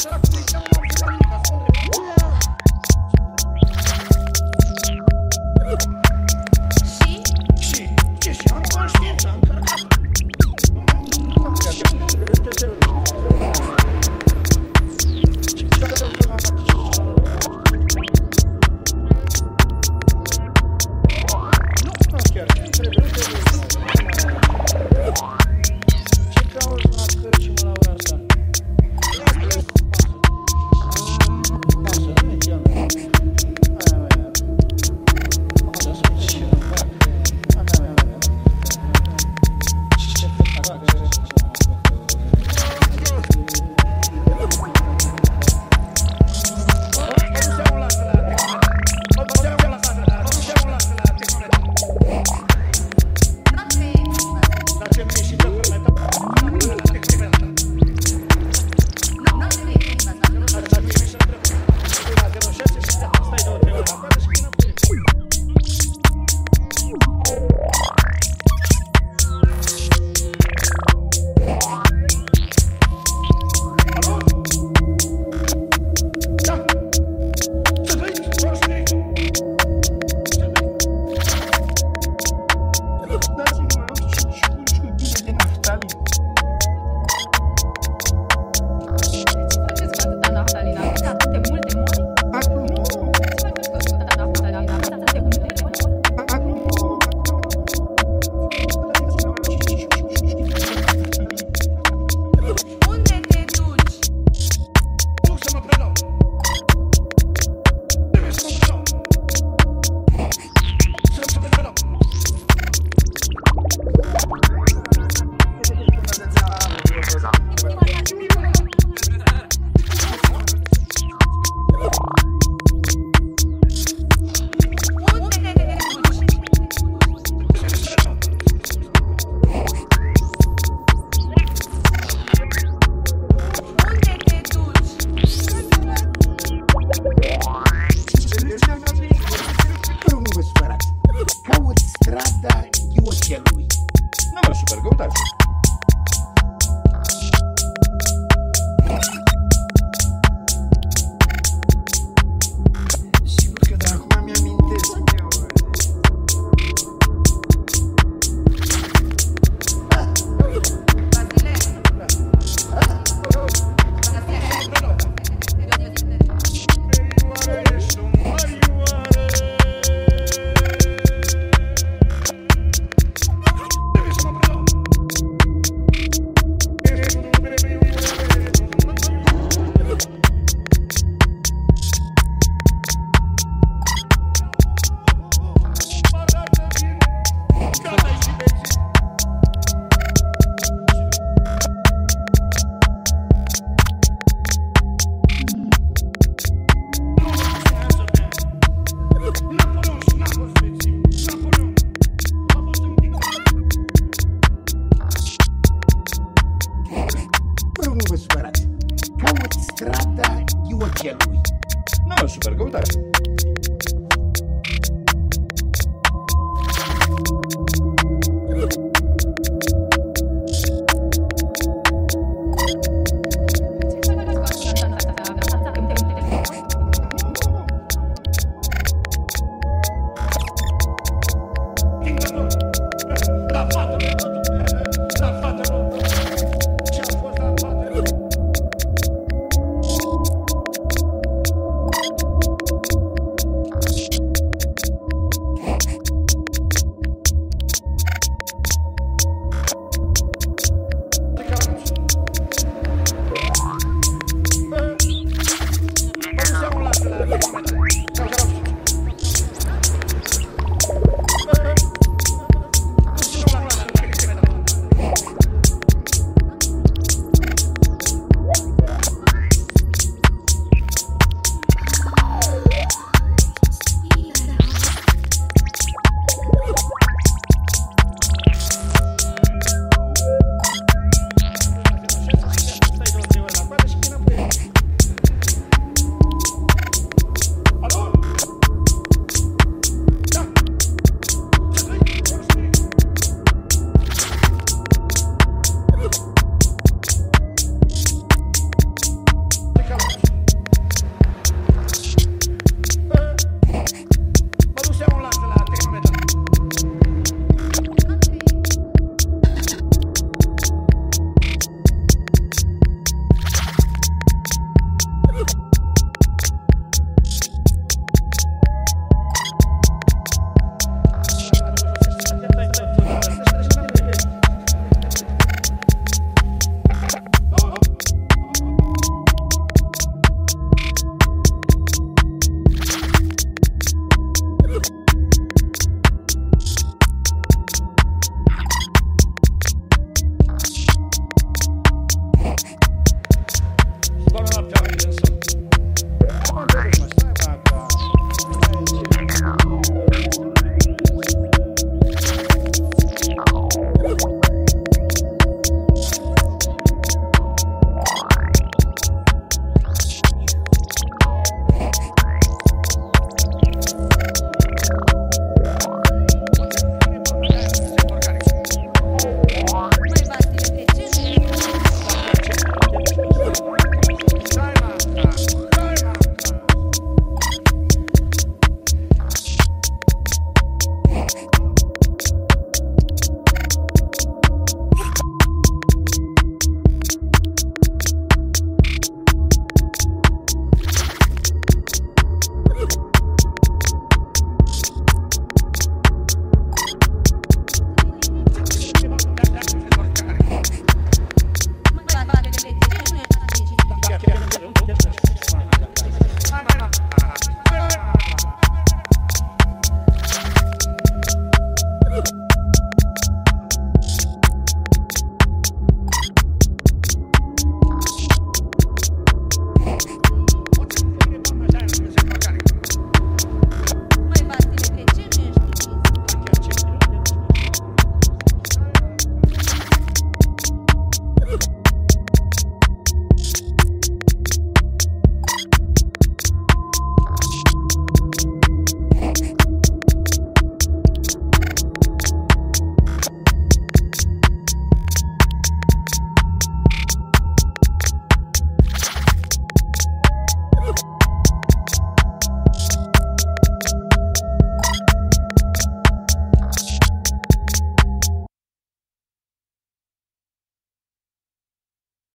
tchau cometeu Bye-bye.